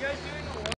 guys doing?